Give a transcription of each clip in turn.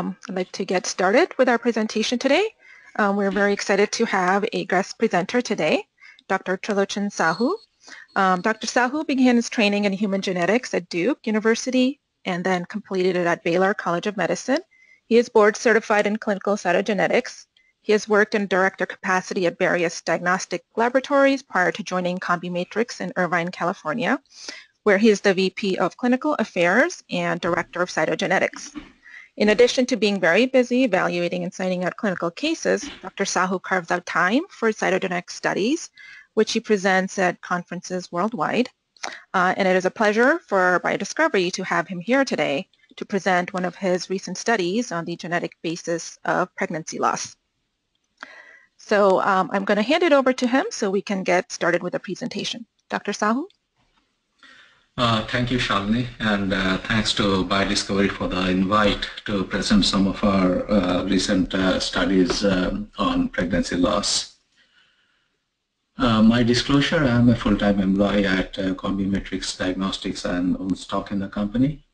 um, I'd like to get started with our presentation today. Um, we're very excited to have a guest presenter today, Dr. Trilochan Sahu. Um, Dr. Sahu began his training in human genetics at Duke University and then completed it at Baylor College of Medicine. He is board certified in clinical cytogenetics. He has worked in director capacity at various diagnostic laboratories prior to joining CombiMatrix in Irvine, California, where he is the VP of Clinical Affairs and Director of Cytogenetics. In addition to being very busy evaluating and signing out clinical cases, Dr. Sahu carves out time for cytogenetic studies, which he presents at conferences worldwide. Uh, and it is a pleasure for BioDiscovery to have him here today to present one of his recent studies on the genetic basis of pregnancy loss. So um, I'm going to hand it over to him so we can get started with the presentation. Dr. Sahu? Uh, thank you, Shalini, and uh, thanks to BioDiscovery for the invite to present some of our uh, recent uh, studies um, on pregnancy loss. My disclosure, I'm a full-time employee at uh, CombiMatrix Diagnostics and own stock in the company.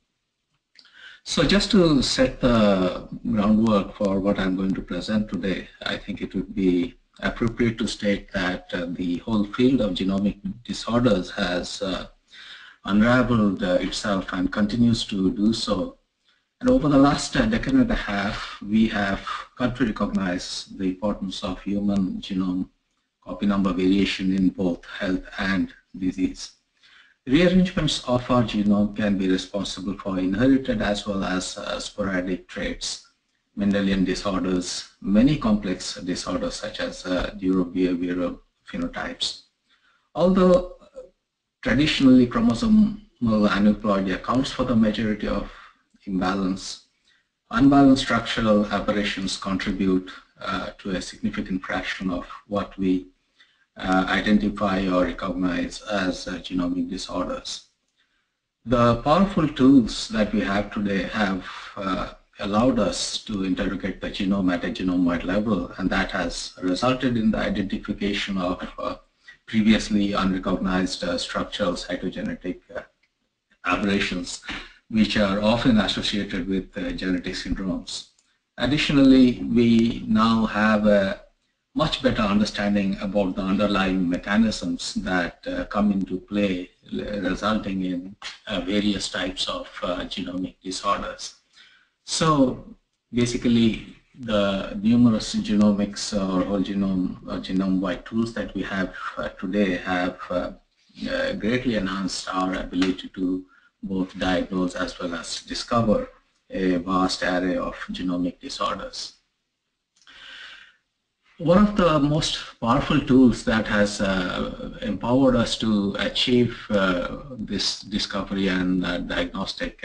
So just to set the groundwork for what I'm going to present today, I think it would be appropriate to state that the whole field of genomic disorders has unraveled uh, itself and continues to do so. And over the last uh, decade and a half, we have come to recognize the importance of human genome copy number variation in both health and disease. Rearrangements of our genome can be responsible for inherited as well as uh, sporadic traits, Mendelian disorders, many complex disorders such as uh, neurobehavioral phenotypes. Although Traditionally, chromosomal aneuploidy accounts for the majority of imbalance. Unbalanced structural aberrations contribute uh, to a significant fraction of what we uh, identify or recognize as uh, genomic disorders. The powerful tools that we have today have uh, allowed us to interrogate the genome at a genome-wide level, and that has resulted in the identification of uh, previously unrecognized uh, structural cytogenetic uh, aberrations, which are often associated with uh, genetic syndromes. Additionally, we now have a much better understanding about the underlying mechanisms that uh, come into play, resulting in uh, various types of uh, genomic disorders. So basically, the numerous genomics or whole genome or genome-wide tools that we have uh, today have uh, uh, greatly enhanced our ability to both diagnose as well as discover a vast array of genomic disorders. One of the most powerful tools that has uh, empowered us to achieve uh, this discovery and uh, diagnostic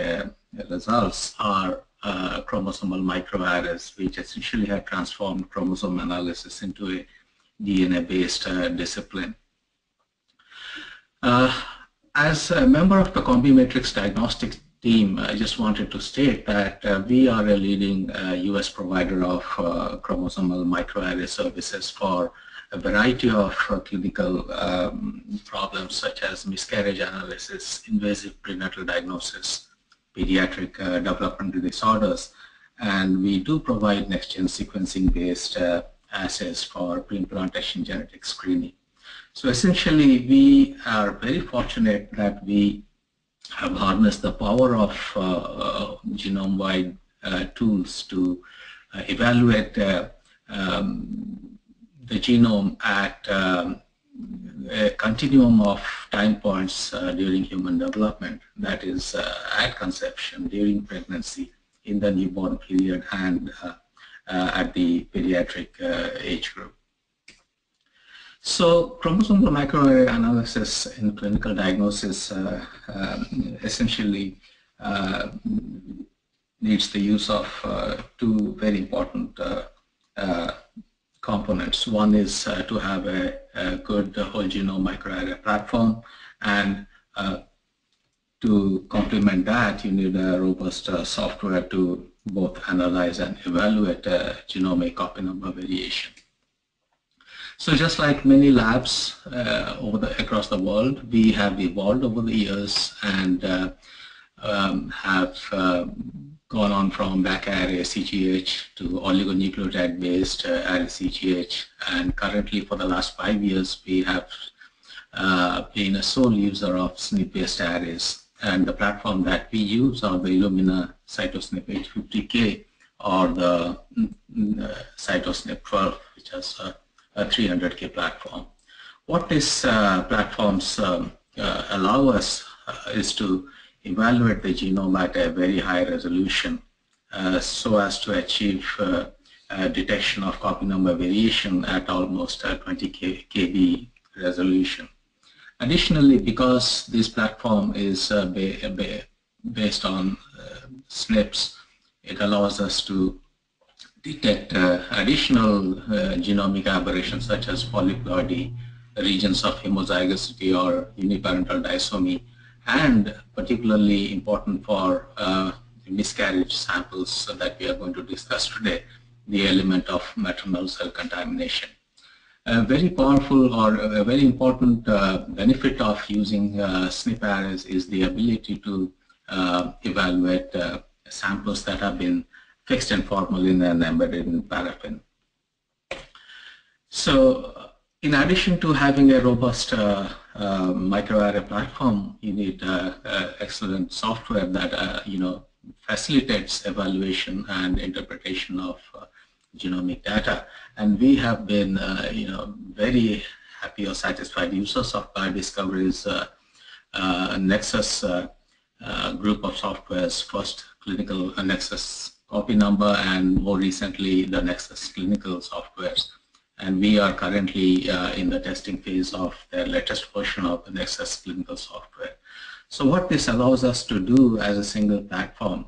results are uh, chromosomal microarrays, which essentially have transformed chromosome analysis into a DNA-based uh, discipline. Uh, as a member of the CombiMatrix Diagnostics team, I just wanted to state that uh, we are a leading US uh, provider of uh, chromosomal microarray services for a variety of clinical um, problems such as miscarriage analysis, invasive prenatal diagnosis, pediatric uh, developmental disorders. And we do provide next-gen sequencing-based uh, assays for pre-implantation genetic screening. So essentially, we are very fortunate that we have harnessed the power of uh, genome-wide uh, tools to uh, evaluate uh, um, the genome at um, a continuum of time points uh, during human development, that is uh, at conception, during pregnancy, in the newborn period, and uh, uh at the pediatric uh, age group. So chromosomal microarray analysis in clinical diagnosis uh, essentially needs the use of two very important components. One is to have a, good whole genome microarray platform and uh, to complement that you need a robust uh, software to both analyze and evaluate uh, genomic copy number variation. So just like many labs uh, over the, across the world, we have evolved over the years and uh, um, have um, gone on from BAC-array CGH to oligonucleotide-based uh, array CGH, and currently for the last five years we have uh, been a sole user of SNP-based arrays. And the platform that we use are the Illumina CytoSNP 850K or the uh, CytoSNP 12, which is a, a 300K platform. What these uh, platforms um, uh, allow us uh, is to evaluate the genome at a very high resolution uh, so as to achieve uh, detection of copy number variation at almost 20 kb resolution. Additionally, because this platform is ba ba based on SNPs, it allows us to detect uh, additional uh, genomic aberrations such as polyploidy, regions of homozygosity or uniparental disomy, and particularly important for uh, miscarriage samples that we are going to discuss today, the element of maternal cell contamination. A very powerful or a very important uh, benefit of using uh, SNP arrays is the ability to uh, evaluate uh, samples that have been fixed in formalin and embedded in paraffin. So in addition to having a robust uh, uh, microarray platform, you need uh, uh excellent software that uh, you know facilitates evaluation and interpretation of uh, genomic data. And we have been you know very happy or satisfied users of BioDiscovery's Nexus group of softwares, first clinical Nexus copy number and more recently the Nexus clinical softwares and we are currently uh, in the testing phase of the latest version of the Nexus clinical software. So what this allows us to do as a single platform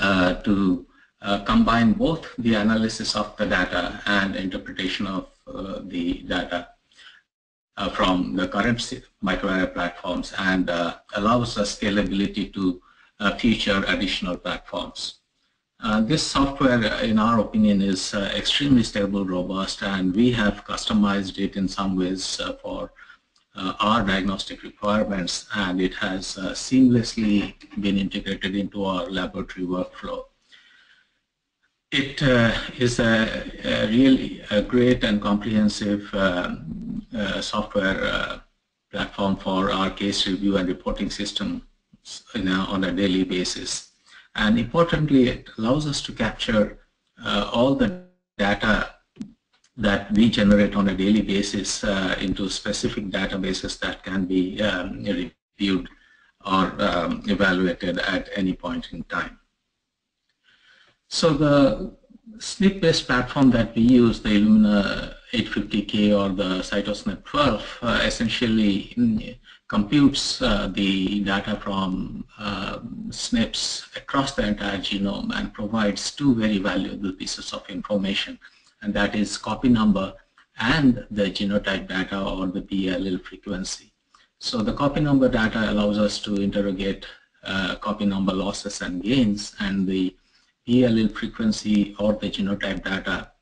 uh, to uh, combine both the analysis of the data and interpretation of uh, the data uh, from the current microarray platforms and uh, allows us scalability to future additional platforms. Uh, this software, in our opinion, is uh, extremely stable, robust, and we have customized it in some ways uh, for uh, our diagnostic requirements, and it has uh, seamlessly been integrated into our laboratory workflow. It is a, a, really a great and comprehensive um, software platform for our case review and reporting system on a daily basis. And importantly, it allows us to capture uh, all the data that we generate on a daily basis uh, into specific databases that can be um, reviewed or um, evaluated at any point in time. So the SNP-based platform that we use, the Illumina 850K or the CytoSNP 12, uh, essentially computes uh, the data from uh, SNPs across the entire genome and provides two very valuable pieces of information and that is copy number and the genotype data or the B allele frequency. So the copy number data allows us to interrogate uh, copy number losses and gains and the B allele frequency or the genotype data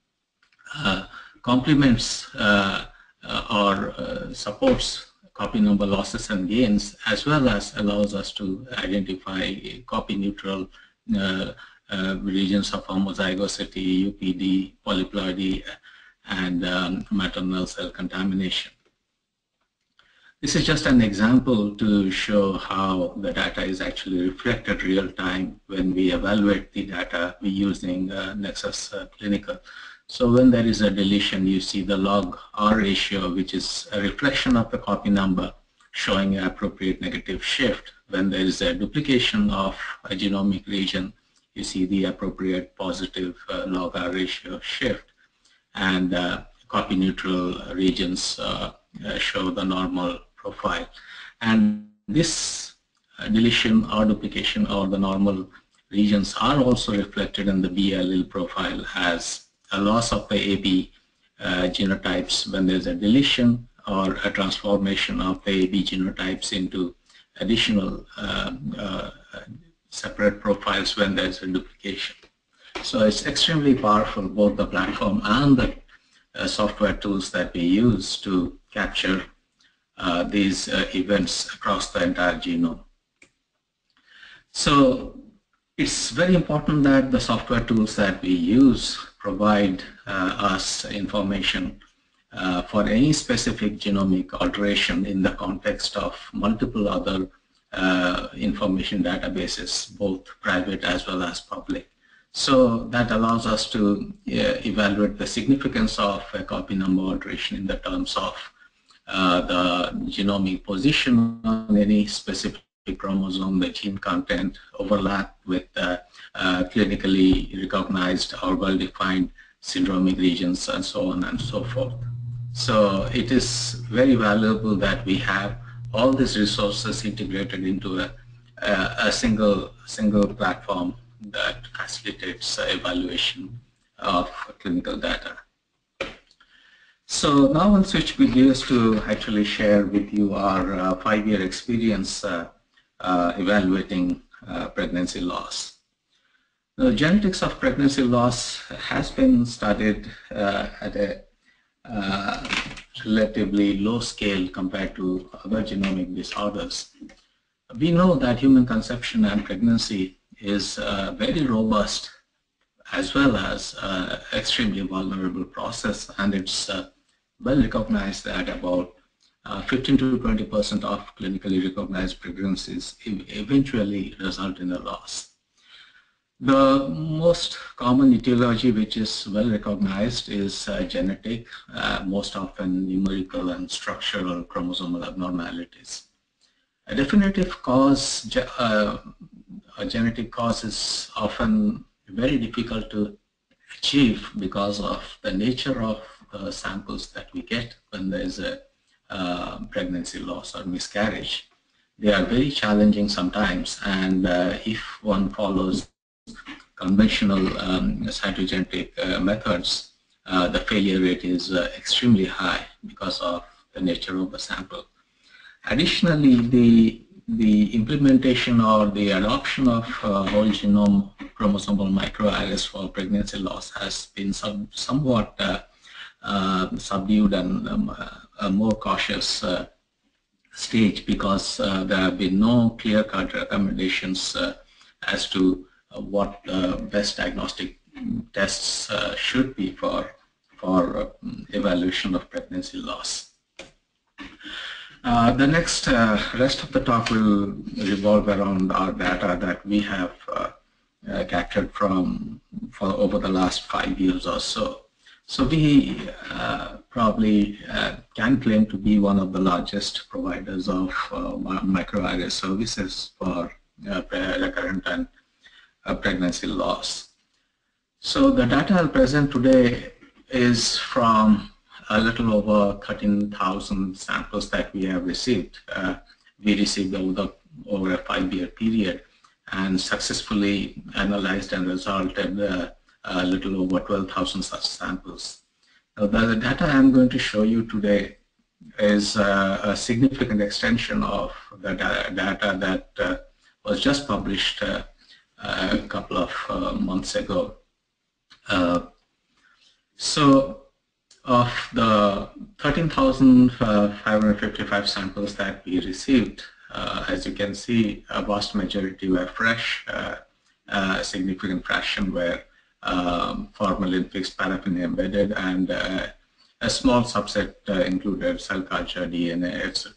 uh, complements uh, uh, or supports copy number losses and gains, as well as allows us to identify copy neutral uh, uh, regions of homozygosity, UPD, polyploidy, and um, maternal cell contamination. This is just an example to show how the data is actually reflected real time when we evaluate the data we using uh, Nexus uh, Clinical. So when there is a deletion, you see the log R ratio, which is a reflection of the copy number showing an appropriate negative shift. When there is a duplication of a genomic region, you see the appropriate positive uh, log R ratio shift. And uh, copy neutral regions uh, uh show the normal profile. And this uh, deletion or duplication or the normal regions are also reflected in the B allele profile as a loss of the AB uh, genotypes when there's a deletion or a transformation of the AB genotypes into additional uh, uh, separate profiles when there's a duplication. So it's extremely powerful, both the platform and the uh, software tools that we use to capture uh, these uh, events across the entire genome. So it's very important that the software tools that we use provide uh, us information uh, for any specific genomic alteration in the context of multiple other uh, information databases, both private as well as public. So that allows us to evaluate the significance of a copy number alteration in the terms of uh, the genomic position on any specific chromosome, the gene content overlap with uh, clinically recognized or well-defined syndromic regions and so on and so forth. So it is very valuable that we have all these resources integrated into a, a, a single, single platform that facilitates evaluation of clinical data. So now I'll switch gears to actually share with you our uh, five-year experience uh, uh, evaluating uh, pregnancy loss. The genetics of pregnancy loss has been studied uh, at a uh, relatively low scale compared to other genomic disorders. We know that human conception and pregnancy is a very robust as well as uh, extremely vulnerable process and it's uh, well recognized that about uh, 15 to 20 percent of clinically recognized pregnancies eventually result in a loss. The most common etiology which is well recognized is uh, genetic, uh, most often numerical and structural chromosomal abnormalities. A definitive cause uh, a genetic cause is often very difficult to achieve because of the nature of the samples that we get when there is a uh, pregnancy loss or miscarriage. They are very challenging sometimes and uh, if one follows conventional um, cytogenetic uh, methods, uh, the failure rate is uh, extremely high because of the nature of the sample. Additionally, the the implementation or the adoption of uh, whole genome chromosomal microarrays for pregnancy loss has been some, somewhat uh, uh, subdued and um, a more cautious stage because there have been no clear-cut recommendations as to what best diagnostic tests should be for for evaluation of pregnancy loss. Uh, the next uh, rest of the talk will revolve around our data that we have uh, uh captured from for over the last five years or so. So we uh, probably can claim to be one of the largest providers of microarray services for recurrent and pregnancy loss. So the data I'll present today is from a little over 13,000 samples that we have received. Uh, we received over, over a five-year period and successfully analyzed and resulted uh, a little over 12,000 such samples. Now, the data I'm going to show you today is uh, a significant extension of the data that uh, was just published uh, a couple of uh, months ago. so of the 13,555 samples that we received, uh, as you can see, a vast majority were fresh, uh, a significant fraction were um, formalin fixed paraffin embedded, and uh, a small subset uh, included cell culture, DNA, etc.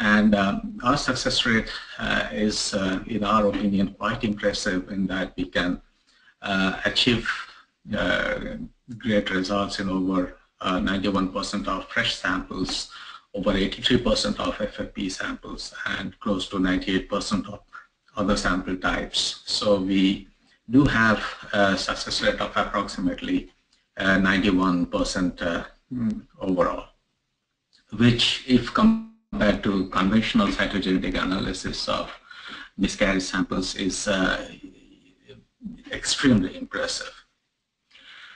And um, our success rate uh, is, uh, in our opinion, quite impressive in that we can achieve great results in over 91% uh, of fresh samples, over 83% of FFP samples, and close to 98% of other sample types. So we do have a success rate of approximately 91% uh, uh, overall, which if compared to conventional cytogenetic analysis of miscarriage samples is uh, extremely impressive.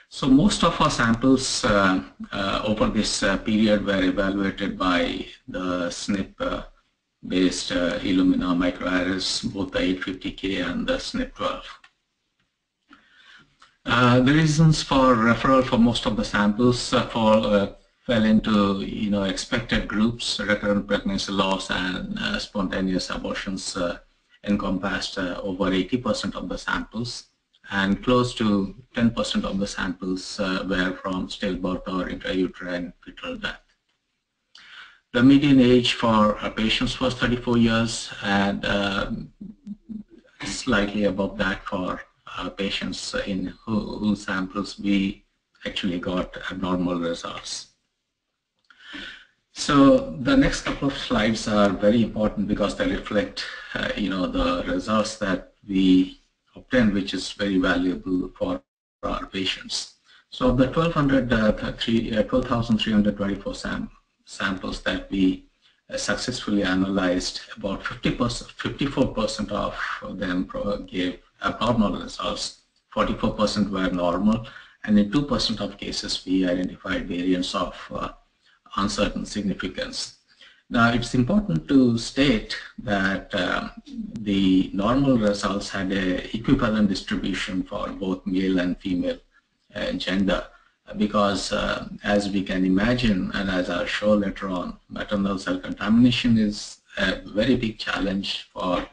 So most of our samples uh, uh, over this uh, period were evaluated by the SNP-based uh, Illumina microarrays, both the 850K and the SNP12. Uh, the reasons for referral for most of the samples uh, for, fell into you know expected groups, recurrent pregnancy loss and spontaneous abortions encompassed uh, over 80% of the samples and close to 10% of the samples uh, were from stillbirth or intrauterine fetal death. The median age for patients was 34 years and um, slightly above that for uh, patients in who, whose samples we actually got abnormal results. So the next couple of slides are very important because they reflect, uh, you know, the results that we obtain, which is very valuable for our patients. So of the 1,200, uh, 12,324 uh, sam samples that we uh, successfully analyzed, about 50%, 54% of them gave abnormal results, 44% were normal, and in 2% of cases we identified variants of uh, uncertain significance. Now it's important to state that uh, the normal results had a equivalent distribution for both male and female uh, gender because uh, as we can imagine and as I'll show later on, maternal cell contamination is a very big challenge for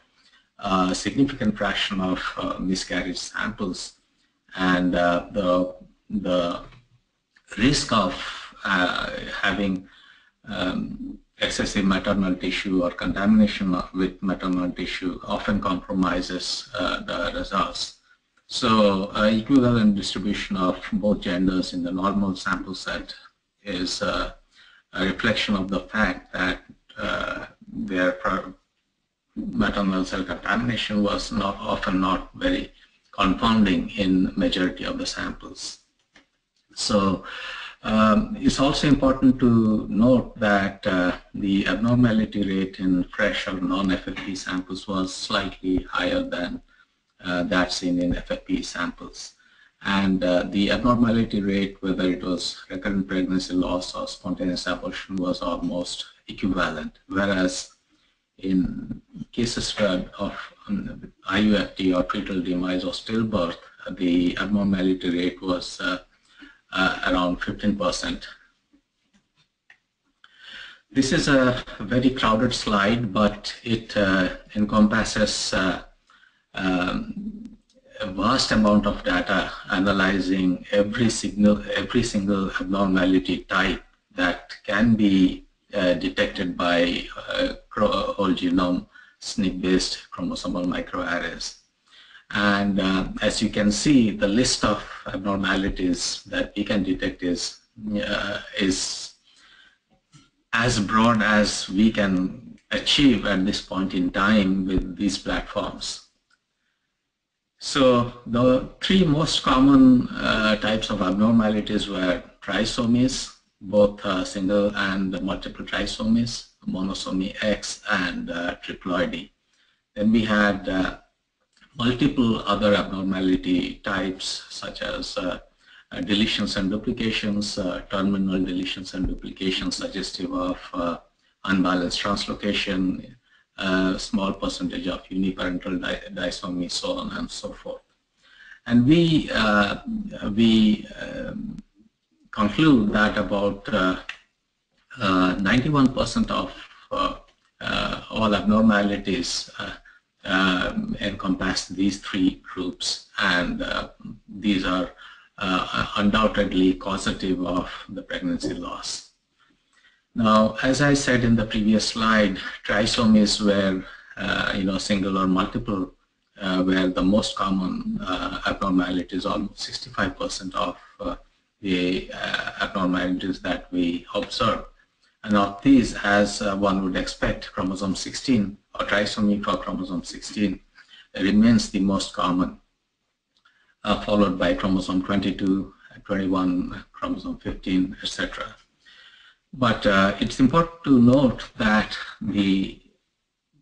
a significant fraction of uh, miscarriage samples and uh, the, the risk of uh, having um, excessive maternal tissue or contamination with maternal tissue often compromises uh, the results. So uh, equivalent distribution of both genders in the normal sample set is uh, a reflection of the fact that uh, their maternal cell contamination was not often not very confounding in majority of the samples. So um, it's also important to note that uh, the abnormality rate in fresh or non-FFP samples was slightly higher than uh, that seen in FFP samples. And uh, the abnormality rate, whether it was recurrent pregnancy loss or spontaneous abortion, was almost equivalent. Whereas in cases of um, IUFD or fetal demise or stillbirth, the abnormality rate was uh, around 15%. This is a very crowded slide, but it uh, encompasses uh, um, a vast amount of data analyzing every signal, every single abnormality type that can be uh, detected by uh, whole genome SNP-based chromosomal microarrays. And uh, as you can see, the list of abnormalities that we can detect is, uh, is as broad as we can achieve at this point in time with these platforms. So the three most common uh, types of abnormalities were trisomies, both uh, single and multiple trisomies, monosomy X and uh, triploidy. Then we had uh, multiple other abnormality types such as uh, uh, deletions and duplications, uh, terminal deletions and duplications suggestive of uh, unbalanced translocation, small percentage of uniparental di disomy, so on and so forth. And we, we um, conclude that about 91% of all abnormalities um, encompass these three groups and uh, these are uh, undoubtedly causative of the pregnancy loss. Now, as I said in the previous slide, trisomies were, uh, you know, single or multiple uh, were the most common uh, abnormalities, almost 65% of uh, the abnormalities that we observe. And of these, as one would expect, chromosome 16 or trisomy for chromosome 16 remains the most common, uh, followed by chromosome 22, 21, chromosome 15, etc. But uh, it's important to note that the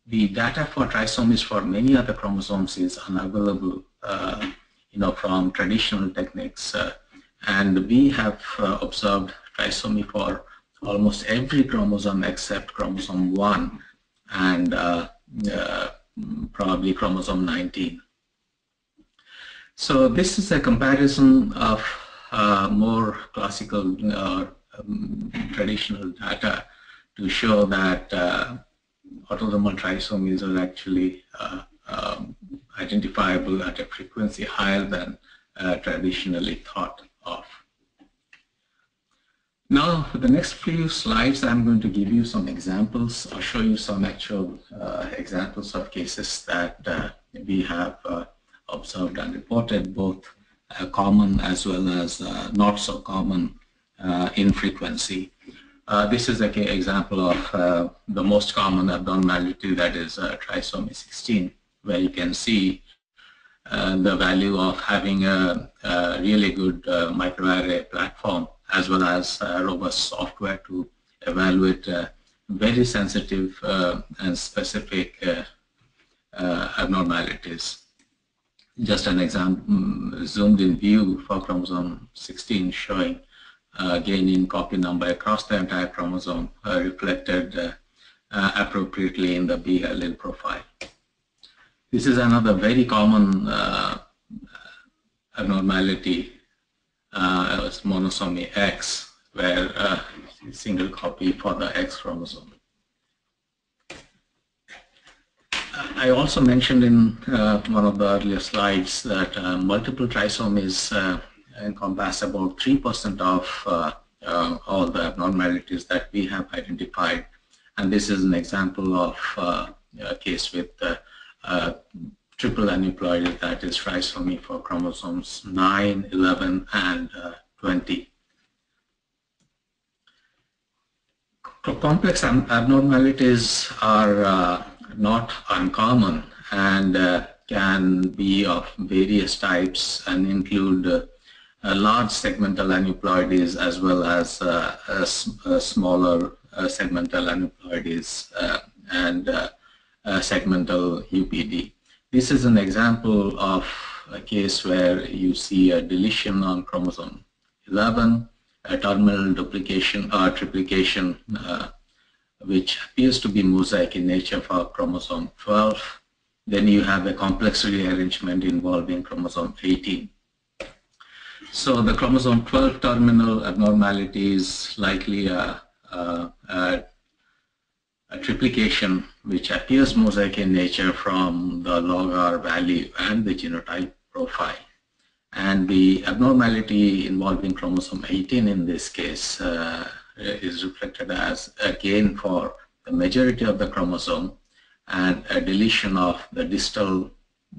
the data for trisomies for many other chromosomes is unavailable, uh, you know, from traditional techniques. Uh, and we have uh, observed trisomy for almost every chromosome except chromosome 1 and uh, uh, probably chromosome 19. So this is a comparison of uh, more classical uh, um, traditional data to show that uh, autosomal trisomies are actually uh, um, identifiable at a frequency higher than traditionally thought of. Now, for the next few slides, I'm going to give you some examples I'll show you some actual uh, examples of cases that uh, we have uh, observed and reported, both uh, common as well as uh, not so common uh, in frequency. this is an example of the most common abnormality that is trisomy 16, where you can see the value of having a, a really good microarray platform as well as uh, robust software to evaluate uh, very sensitive uh, and specific abnormalities. Just an example, mm, zoomed in view for chromosome 16 showing uh, gain in copy number across the entire chromosome uh, reflected uh, appropriately in the B allele profile. This is another very common abnormality uh, monosomy X, where uh, single copy for the X chromosome. I also mentioned in uh, one of the earlier slides that uh, multiple trisomies uh, encompass about 3% of uh, uh, all the abnormalities that we have identified. And this is an example of a case with triple aneuploidy that is trisomy for chromosomes 9, 11, and uh, 20. Complex abnormalities are uh, not uncommon and uh, can be of various types and include uh, large segmental aneuploidies as well as uh, smaller uh, segmental aneuploidies and segmental UPD. This is an example of a case where you see a deletion on chromosome 11, a terminal duplication or triplication, uh, which appears to be mosaic in nature for chromosome 12. Then you have a complex rearrangement involving chromosome 18. So the chromosome 12 terminal abnormality is likely a, a, a a triplication which appears mosaic in nature from the log R value and the genotype profile. And the abnormality involving chromosome 18 in this case uh, is reflected as a gain for the majority of the chromosome and a deletion of the distal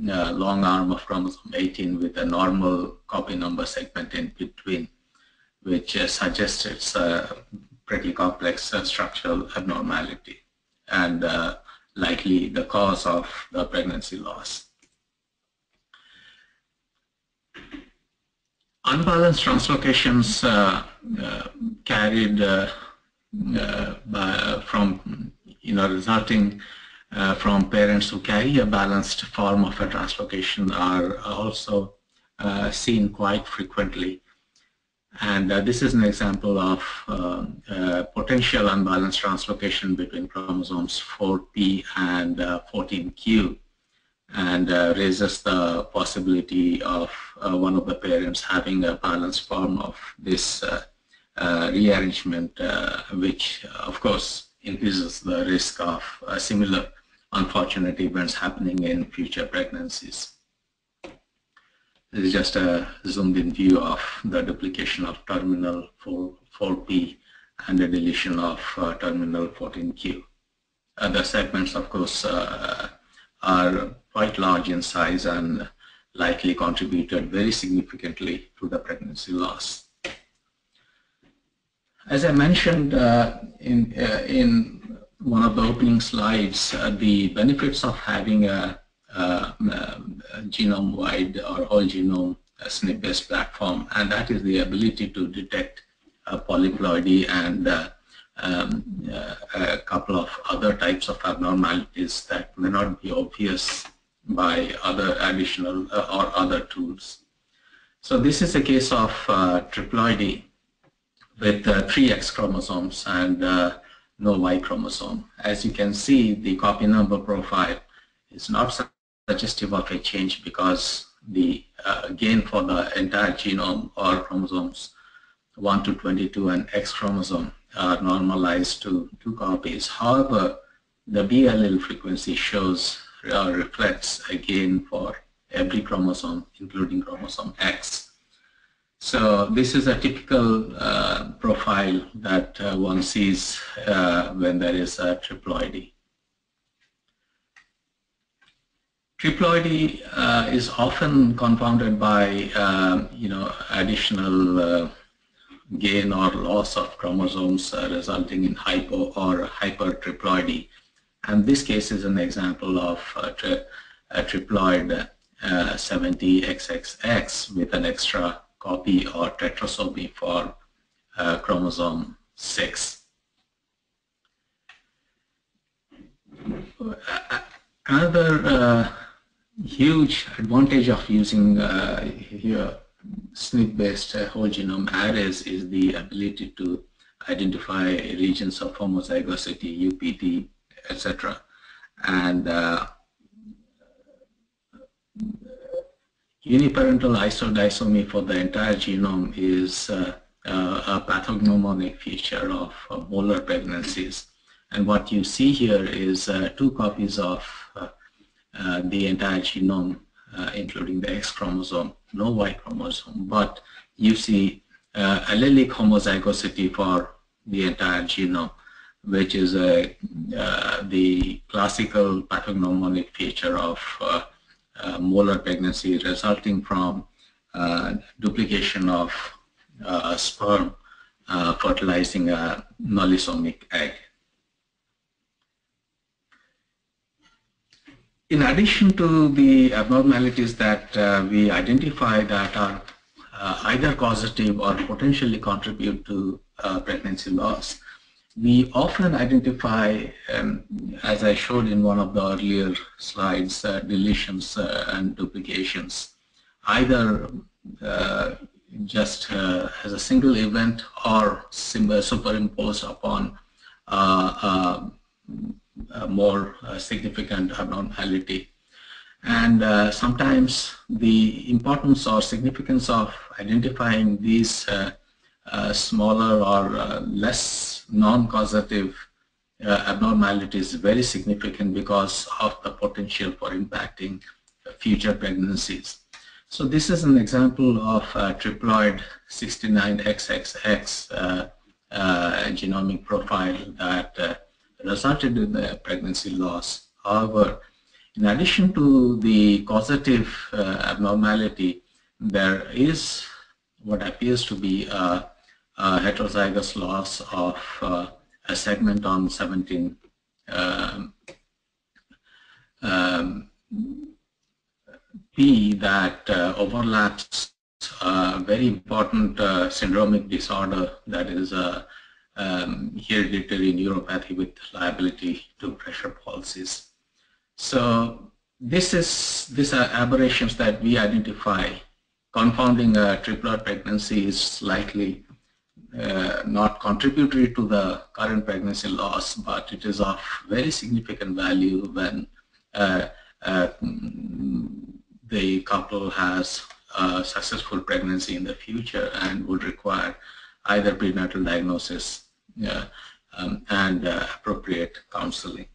uh, long arm of chromosome 18 with a normal copy number segment in between, which uh, suggests it's a pretty complex uh, structural abnormality and uh, likely the cause of the pregnancy loss. Unbalanced translocations uh, uh, carried uh, uh, by, from, you know, resulting uh, from parents who carry a balanced form of a translocation are also seen quite frequently and uh, this is an example of uh, uh, potential unbalanced translocation between chromosomes 4p and 14q uh, and uh, raises the possibility of uh, one of the parents having a balanced form of this rearrangement, which of course increases the risk of similar unfortunate events happening in future pregnancies. This is just a zoomed in view of the duplication of terminal 4, 4P and the deletion of uh, terminal 14Q. Other segments, of course, uh, are quite large in size and likely contributed very significantly to the pregnancy loss. As I mentioned uh, in, uh, in one of the opening slides, uh, the benefits of having a uh, genome-wide or whole-genome SNP-based platform, and that is the ability to detect polyploidy and uh, um, uh, a couple of other types of abnormalities that may not be obvious by other additional uh, or other tools. So this is a case of uh, triploidy with three X chromosomes and no Y chromosome. As you can see, the copy number profile is not suggestive of a change because the uh, gain for the entire genome or chromosomes 1 to 22 and X chromosome are normalized to two copies. However, the B allele frequency shows uh, reflects a gain for every chromosome, including chromosome X. So this is a typical uh, profile that uh, one sees uh, when there is a triploidy. Triploidy uh, is often confounded by, um, you know, additional uh, gain or loss of chromosomes uh, resulting in hypo or hypertriploidy. And this case is an example of a, tri a triploid 70XXX with an extra copy or tetrasomy for uh, chromosome 6. Another uh, huge advantage of using uh, here SNP-based uh, whole genome arrays is the ability to identify regions of homozygosity, UPD, etc. And uh, uniparental isodisomy for the entire genome is uh, uh, a pathognomonic feature of molar pregnancies. And what you see here is uh, two copies of uh, uh, the entire genome, uh, including the X chromosome, no Y chromosome, but you see allelic homozygosity for the entire genome, which is the classical pathognomonic feature of uh, molar pregnancy resulting from uh, duplication of uh, sperm fertilizing a nullisomic egg. In addition to the abnormalities that uh, we identify that are uh, either causative or potentially contribute to uh, pregnancy loss, we often identify, um, as I showed in one of the earlier slides, uh, deletions uh, and duplications, either uh, just as a single event or superimposed upon uh, more uh, significant abnormality. And sometimes the importance or significance of identifying these smaller or less non-causative uh, abnormality is very significant because of the potential for impacting future pregnancies. So this is an example of a triploid 69XXX uh, uh, genomic profile that uh, resulted in the pregnancy loss. However, in addition to the causative uh, abnormality, there is what appears to be a uh, heterozygous loss of uh, a segment on 17 um, um, P that uh, overlaps a very important uh, syndromic disorder that is uh, um, hereditary neuropathy with liability to pressure palsies. So this is these are aberrations that we identify. Confounding a triplet pregnancy is likely uh, not contributory to the current pregnancy loss, but it is of very significant value when uh, uh, the couple has a successful pregnancy in the future and would require either prenatal diagnosis um, and uh, appropriate counseling.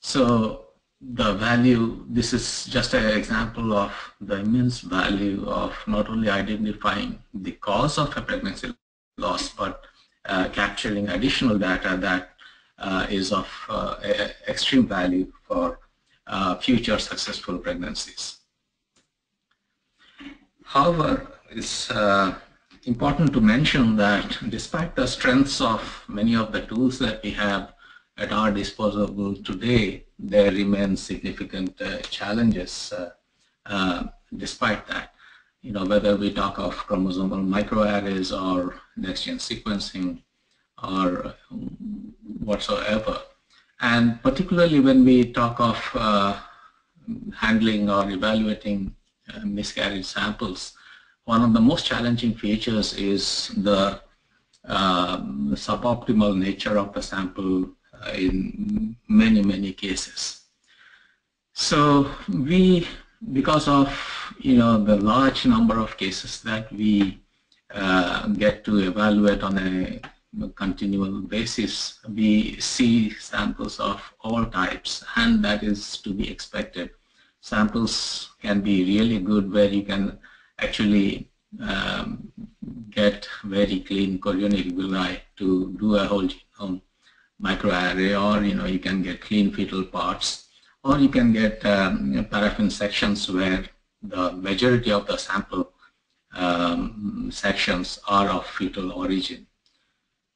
So the value, this is just an example of the immense value of not only identifying the cause of a pregnancy loss, but uh, capturing additional data that uh, is of uh, extreme value for future successful pregnancies. However, it's important to mention that despite the strengths of many of the tools that we have at our disposal today, there remain significant uh, challenges uh, uh, despite that you know, whether we talk of chromosomal microarrays or next-gen sequencing or whatsoever. And particularly when we talk of uh, handling or evaluating uh, miscarriage samples, one of the most challenging features is the um, suboptimal nature of the sample uh, in many, many cases. So we because of you know the large number of cases that we uh, get to evaluate on a continual basis, we see samples of all types, and that is to be expected. Samples can be really good where you can actually um, get very clean chorionic villi to do a whole genome microarray, or you know you can get clean fetal parts, or you can get um, paraffin sections where the majority of the sample um, sections are of fetal origin.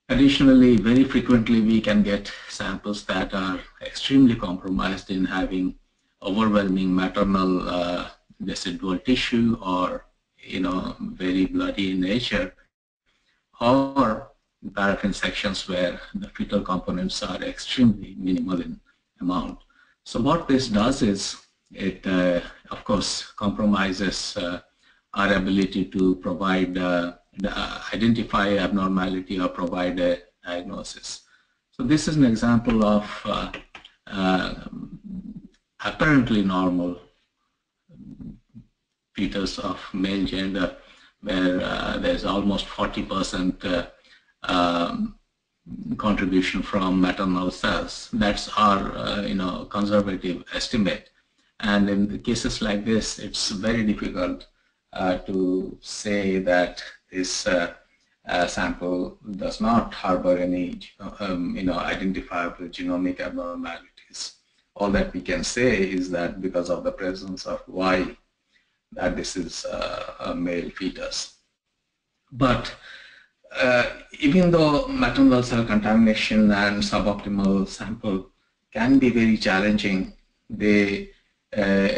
Additionally, very frequently we can get samples that are extremely compromised in having overwhelming maternal uh, decidual tissue or you know very bloody in nature or paraffin sections where the fetal components are extremely minimal in amount. So what this does is it uh, of course compromises uh, our ability to provide, uh, identify abnormality or provide a diagnosis. So this is an example of uh, uh, apparently normal fetus of male gender where uh, there's almost 40% uh, um, contribution from maternal cells. That's our, uh, you know, conservative estimate. And in cases like this, it's very difficult uh, to say that this uh, sample does not harbor any um, you know, identifiable genomic abnormalities. All that we can say is that because of the presence of Y, that this is a male fetus. But uh, even though maternal cell contamination and suboptimal sample can be very challenging, they uh,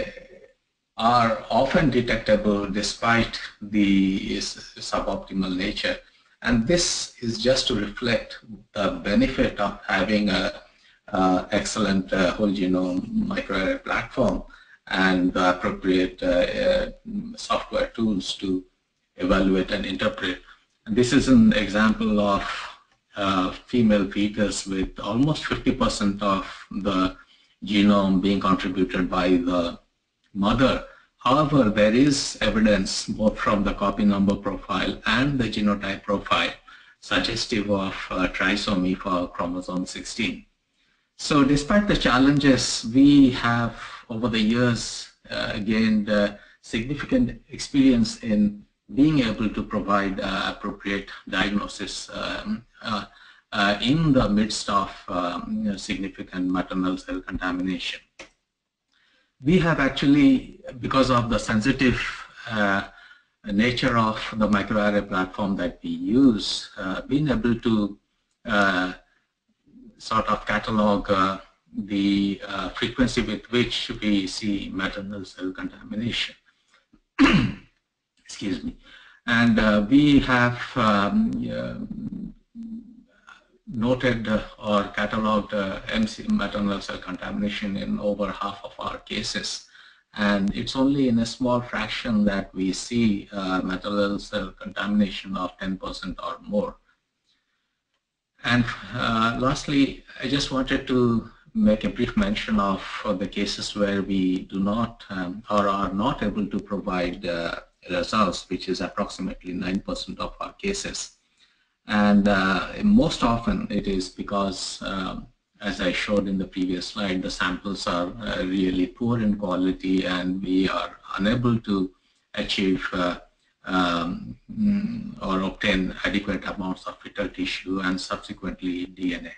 are often detectable despite the suboptimal nature. And this is just to reflect the benefit of having a uh, excellent uh, whole genome microarray platform and the appropriate uh, uh, software tools to evaluate and interpret. And this is an example of uh, female fetus with almost 50% of the genome being contributed by the mother. However, there is evidence both from the copy number profile and the genotype profile suggestive of uh, trisomy for chromosome 16. So despite the challenges, we have over the years uh, gained uh, significant experience in being able to provide uh, appropriate diagnosis um, uh, uh, in the midst of um, significant maternal cell contamination. We have actually, because of the sensitive nature of the microarray platform that we use, been able to sort of catalog the uh, frequency with which we see maternal cell contamination. Excuse me. And uh, we have um, noted or cataloged MC maternal cell contamination in over half of our cases. And it's only in a small fraction that we see uh, maternal cell contamination of 10% or more. And uh, lastly, I just wanted to make a brief mention of the cases where we do not um, or are not able to provide uh, results, which is approximately 9% of our cases. And uh, most often it is because, um, as I showed in the previous slide, the samples are uh, really poor in quality and we are unable to achieve uh, um, mm, or obtain adequate amounts of fetal tissue and subsequently DNA.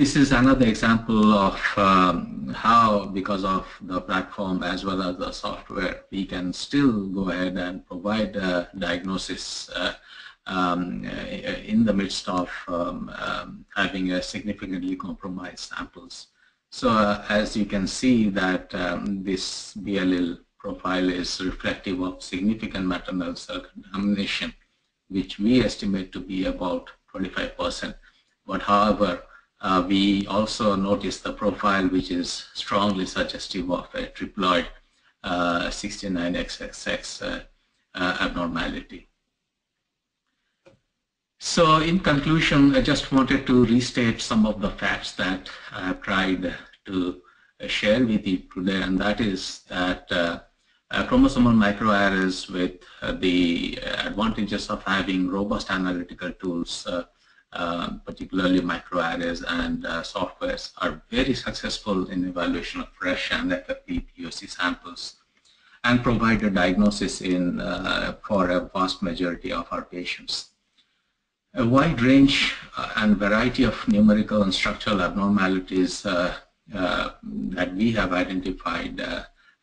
This is another example of um, how, because of the platform as well as the software, we can still go ahead and provide diagnosis uh, um, in the midst of um, um, having a significantly compromised samples. So uh, as you can see that um, this B allele profile is reflective of significant maternal cell contamination, which we estimate to be about 25%. But however, uh, we also notice the profile which is strongly suggestive of a triploid uh, 69XXX uh, uh, abnormality. So in conclusion, I just wanted to restate some of the facts that I have tried to share with you today, and that is that uh, uh, chromosomal microarrays with uh, the advantages of having robust analytical tools, uh, uh particularly microarrays and uh, softwares, are very successful in evaluation of fresh and FFP POC samples and provide a diagnosis in uh, for a vast majority of our patients. A wide range and variety of numerical and structural abnormalities that we have identified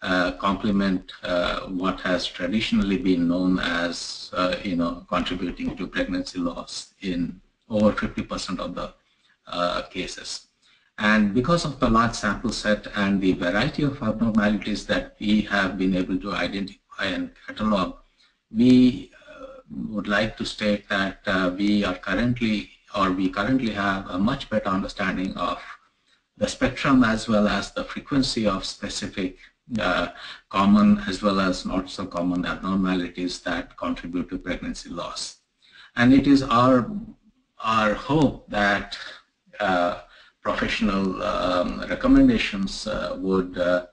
uh, complement uh, what has traditionally been known as, uh, you know, contributing to pregnancy loss in over 50% of the uh, cases. And because of the large sample set and the variety of abnormalities that we have been able to identify and catalog, we uh, would like to state that uh, we are currently, or we currently have a much better understanding of the spectrum as well as the frequency of specific uh, common as well as not so common abnormalities that contribute to pregnancy loss. And it is our, our hope that uh, professional um, recommendations uh, would uh,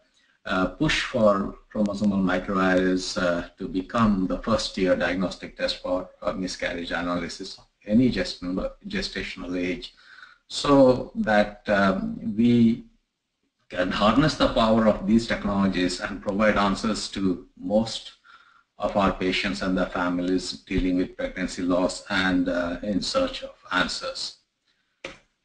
uh, push for chromosomal microarrays to become the first-tier diagnostic test for miscarriage analysis of any gestational age. So that um, we can harness the power of these technologies and provide answers to most of our patients and their families dealing with pregnancy loss and uh, in search of answers.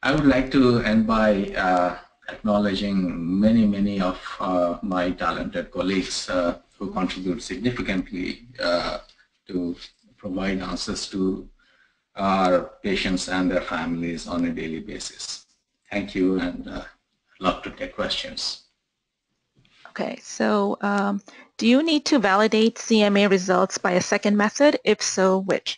I would like to end by uh, acknowledging many, many of uh, my talented colleagues uh, who contribute significantly uh, to provide answers to our patients and their families on a daily basis. Thank you and uh, love to take questions. Okay, so um, do you need to validate CMA results by a second method? If so, which?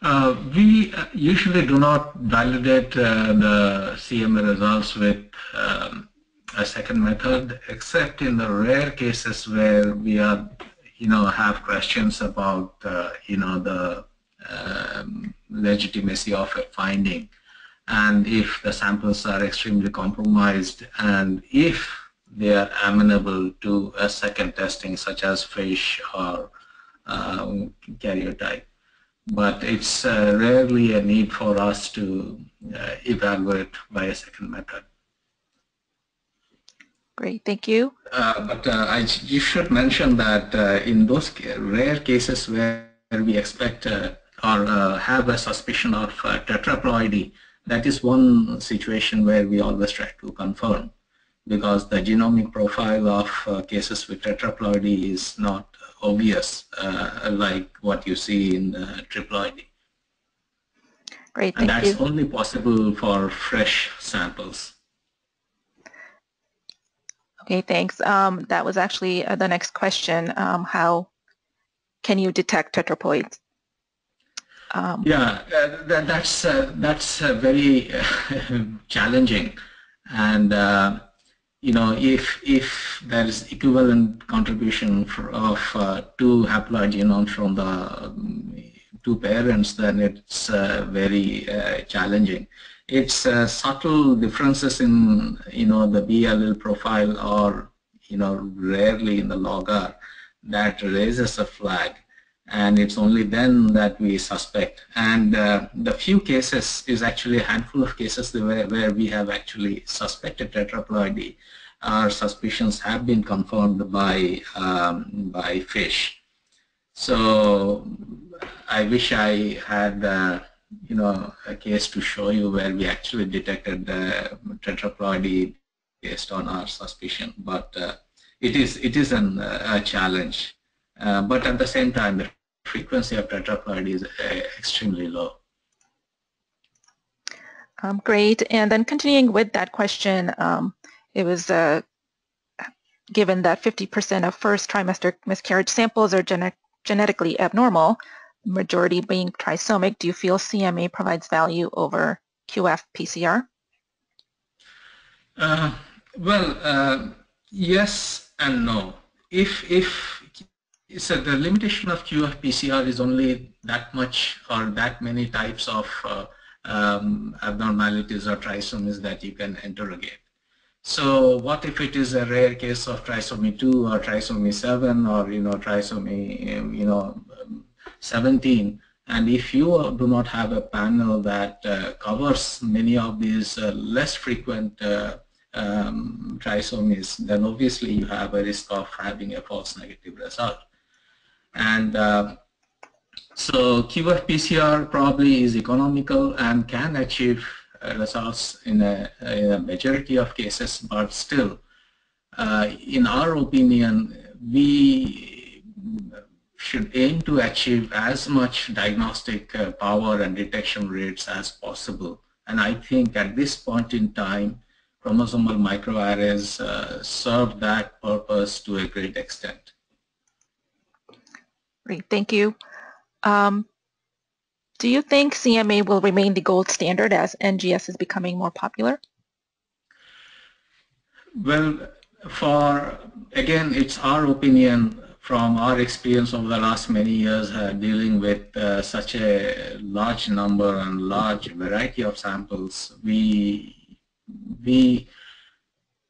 Uh, we uh, usually do not validate uh, the CMA results with um, a second method, except in the rare cases where we are, you know, have questions about, uh, you know, the um, legitimacy of a finding and if the samples are extremely compromised and if they are amenable to a second testing such as FISH or um, karyotype. But it's uh, rarely a need for us to uh, evaluate by a second method. Great, thank you. Uh, but uh, I, you should mention that uh, in those rare cases where we expect uh, or have a suspicion of tetraploidy, that is one situation where we always try to confirm because the genomic profile of uh, cases with tetraploidy is not obvious uh, like what you see in uh, triploidy. Great, and that's you. only possible for fresh samples. Okay, thanks. Um, that was actually uh, the next question. Um, how can you detect tetraploids? Um, yeah, uh, that, that's uh, that's uh, very challenging, and uh, you know if if there is equivalent contribution for, of uh, two haploid genomes from the um, two parents, then it's uh, very challenging. It's subtle differences in you know the B allele profile or you know rarely in the log R that raises a flag and it's only then that we suspect. And uh, the few cases is actually a handful of cases where, where we have actually suspected tetraploidy. Our suspicions have been confirmed by, um, by FISH. So I wish I had, uh, you know, a case to show you where we actually detected uh, tetraploidy based on our suspicion, but uh, it is it is an, uh, a challenge. Uh, but at the same time, the frequency of tetraploidy is uh, extremely low. Um, great. And then continuing with that question, um, it was uh, given that 50% of first trimester miscarriage samples are gene genetically abnormal, majority being trisomic, do you feel CMA provides value over QF-PCR? Uh, well, uh, yes and no. If, if so the limitation of QF-PCR is only that much or that many types of uh, um, abnormalities or trisomies that you can interrogate. So what if it is a rare case of trisomy 2 or trisomy 7 or, you know, trisomy, um, you know, 17? And if you do not have a panel that uh, covers many of these uh, less frequent uh, um, trisomies, then obviously you have a risk of having a false negative result. And uh, so QFPCR probably is economical and can achieve uh, results in a, in a, majority of cases, but still, uh, in our opinion, we should aim to achieve as much diagnostic uh, power and detection rates as possible. And I think at this point in time, chromosomal microarrays uh, serve that purpose to a great extent. Great, thank you. Um, do you think CMA will remain the gold standard as NGS is becoming more popular? Well, for, again, it's our opinion from our experience over the last many years uh, dealing with uh, such a large number and large variety of samples, we we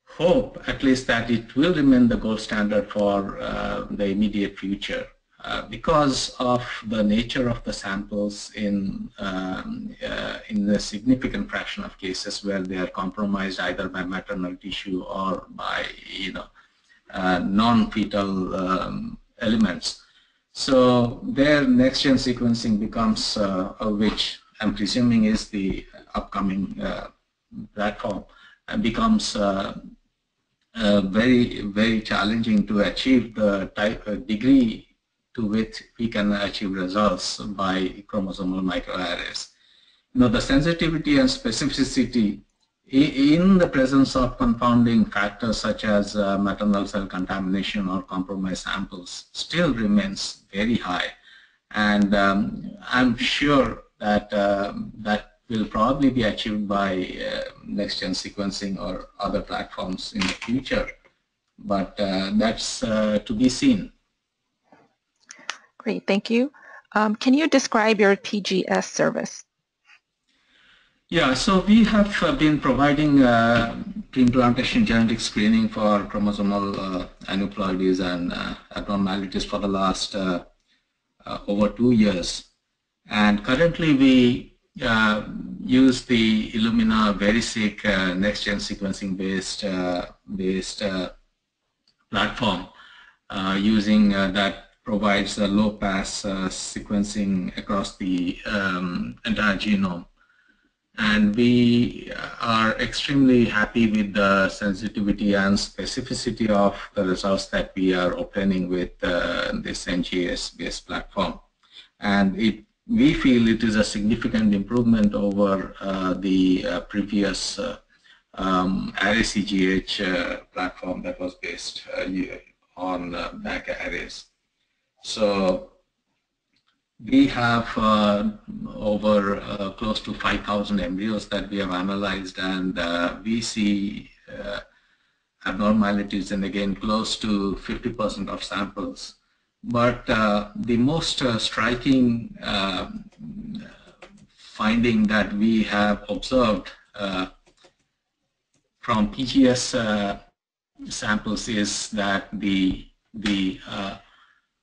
hope at least that it will remain the gold standard for uh, the immediate future. Uh, because of the nature of the samples in um, uh, in the significant fraction of cases where they are compromised either by maternal tissue or by you know uh, non-fetal um, elements. So their next-gen sequencing becomes uh, which I'm presuming is the upcoming uh, platform becomes uh, very, very challenging to achieve the type uh, degree to which we can achieve results by chromosomal microarrays. Know, the sensitivity and specificity in the presence of confounding factors such as uh, maternal cell contamination or compromised samples still remains very high. And um, I'm sure that uh, that will probably be achieved by uh, next-gen sequencing or other platforms in the future. But uh, that's uh, to be seen. Great, thank you. Um, can you describe your PGS service? Yeah, so we have uh, been providing uh, pre-implantation genetic screening for chromosomal uh, aneuploidies and uh, abnormalities for the last uh, uh, over two years. And currently we use the Illumina VeriSeq next-gen sequencing based based platform using that provides a low-pass sequencing across the um, entire genome. And we are extremely happy with the sensitivity and specificity of the results that we are obtaining with this NGS-based platform. And it we feel it is a significant improvement over uh, the uh, previous uh, um, ArrayCGH uh, platform that was based uh, on uh, BAC arrays. So we have over close to 5,000 embryos that we have analyzed and we see abnormalities and again close to 50% of samples. But uh, the most uh, striking uh, finding that we have observed uh, from PGS uh, samples is that the the uh,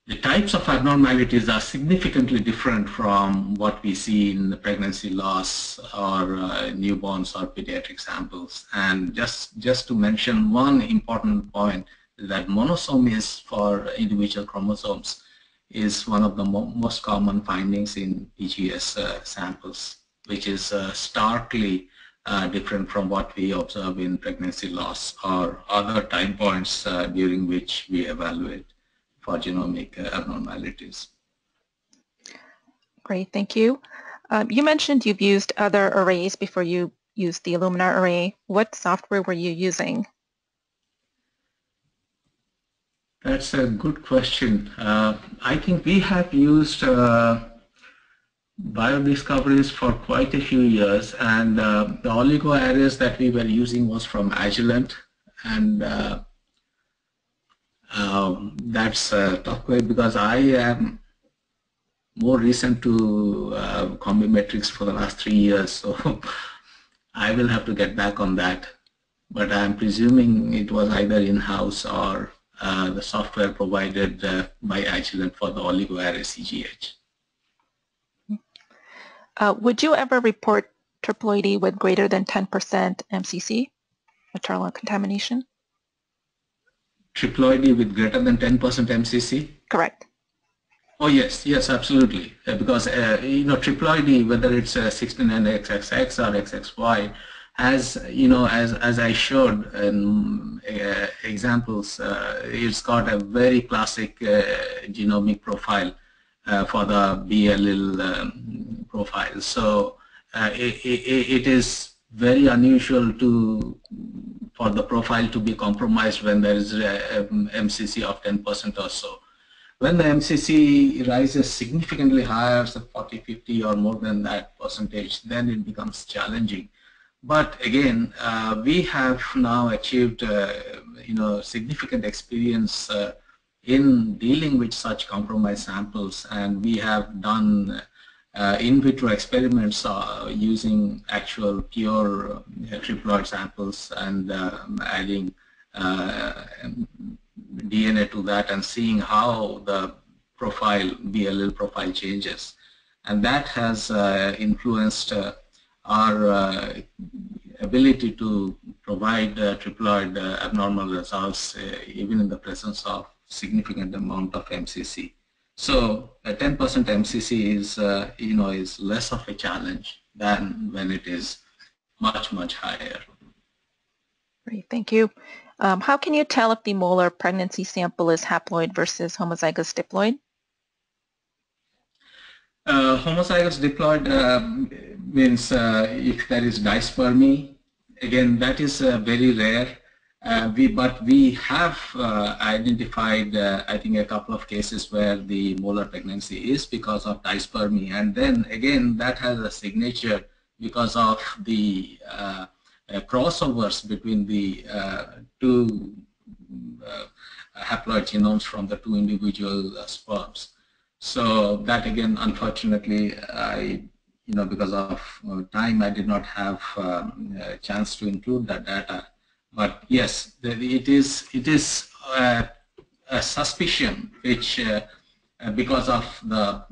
the types of abnormalities are significantly different from what we see in the pregnancy loss or newborns or pediatric samples. And just just to mention one important point that monosomies for individual chromosomes is one of the mo most common findings in PGS uh, samples, which is uh, starkly uh, different from what we observe in pregnancy loss or other time points uh, during which we evaluate for genomic uh, abnormalities. Great, thank you. Um, you mentioned you've used other arrays before you used the Illumina array. What software were you using? That's a good question. Uh, I think we have used uh, BioDiscovery's for quite a few years and uh, the oligo arrays that we were using was from Agilent and uh, um, that's a tough way because I am more recent to uh, CombiMatrix for the last three years so I will have to get back on that. but I'm presuming it was either in-house or uh, the software provided uh, by Agilent for the oligoarray CGH. Uh, would you ever report triploidy with greater than 10% MCC, maternal contamination? Triploidy with greater than 10% MCC? Correct. Oh yes, yes, absolutely. Uh, because uh, you know triploidy, whether it's uh, 69XXX or XXY, as you know, as as I showed in uh, examples, uh, it's got a very classic uh, genomic profile uh, for the B allele um, profile. So it, it, it is very unusual to for the profile to be compromised when there is a, MCC of 10% or so. When the MCC rises significantly higher, so 40, 50 or more than that percentage, then it becomes challenging. But again, uh, we have now achieved, uh, you know, significant experience uh, in dealing with such compromised samples, and we have done uh, in vitro experiments uh, using actual pure uh, triploid samples and adding DNA to that and seeing how the profile, B allele profile changes. And that has uh, influenced uh, our uh, ability to provide triploid abnormal results even in the presence of significant amount of MCC. So a 10% MCC is, uh, you know, is less of a challenge than when it is much, much higher. Great, thank you. Um, how can you tell if the molar pregnancy sample is haploid versus homozygous diploid? Uh, homozygous diploid uh, means uh, if there is dispermy, again that is uh, very rare. Uh, we, but we have uh, identified, I think, a couple of cases where the molar pregnancy is because of dispermy, and then again that has a signature because of the uh, crossovers between the uh, two uh, haploid genomes from the two individual sperms. So that again, unfortunately, I, you know, because of time, I did not have um, a chance to include that data. But yes, it is it is a, a suspicion which, uh, because of the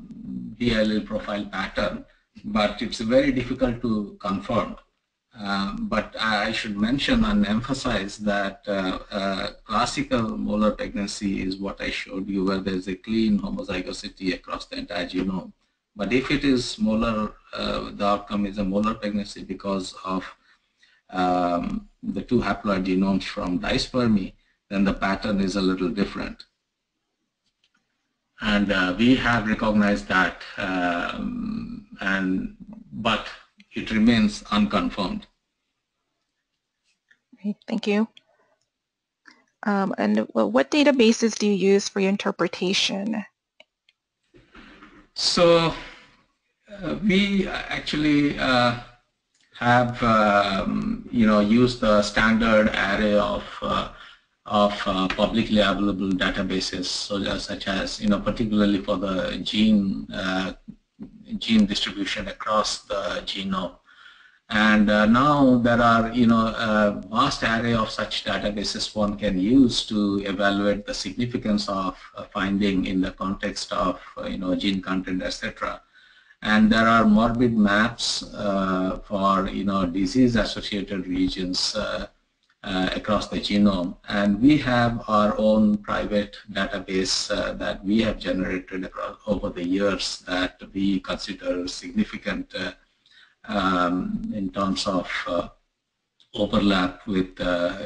allele profile pattern, but it's very difficult to confirm. Um, but I should mention and emphasize that uh, uh, classical molar pregnancy is what I showed you where there's a clean homozygosity across the entire genome. But if it is molar, uh, the outcome is a molar pregnancy because of um, the two haploid genomes from dispermy, then the pattern is a little different. And uh, we have recognized that, um, and but it remains unconfirmed. Okay, thank you. Um, and what databases do you use for your interpretation? So uh, we actually uh, have um, you know used the standard array of uh, of uh, publicly available databases, so such as you know particularly for the gene uh, gene distribution across the genome. And uh, now there are, you know, a vast array of such databases one can use to evaluate the significance of finding in the context of, uh, you know, gene content, etc. And there are morbid maps uh, for, you know, disease-associated regions uh, uh, across the genome. And we have our own private database uh, that we have generated across, over the years that we consider significant uh, um, in terms of uh, overlap with,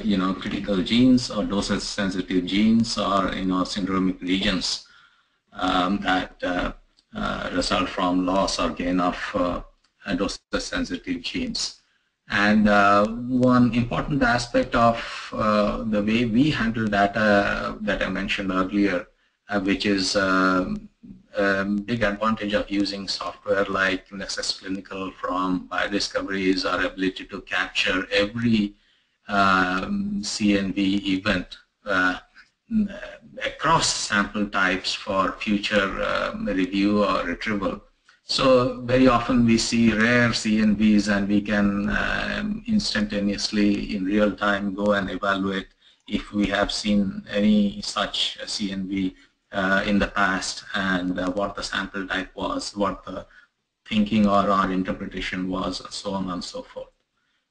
you know, critical genes or dosage sensitive genes or, you know, syndromic regions um, that result from loss or gain of dosage sensitive genes. And uh, one important aspect of uh, the way we handle data that I mentioned earlier, uh, which is um, a big advantage of using software like Nexus Clinical from BioDiscovery is our ability to capture every um, CNV event uh, across sample types for future um, review or retrieval. So very often we see rare CNVs and we can um, instantaneously in real time go and evaluate if we have seen any such CNV uh, in the past and uh, what the sample type was, what the thinking or our interpretation was, and so on and so forth.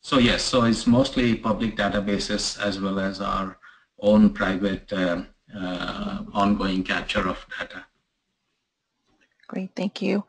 So yes, so it's mostly public databases as well as our own private uh, Uh, ongoing capture of data. Great, thank you.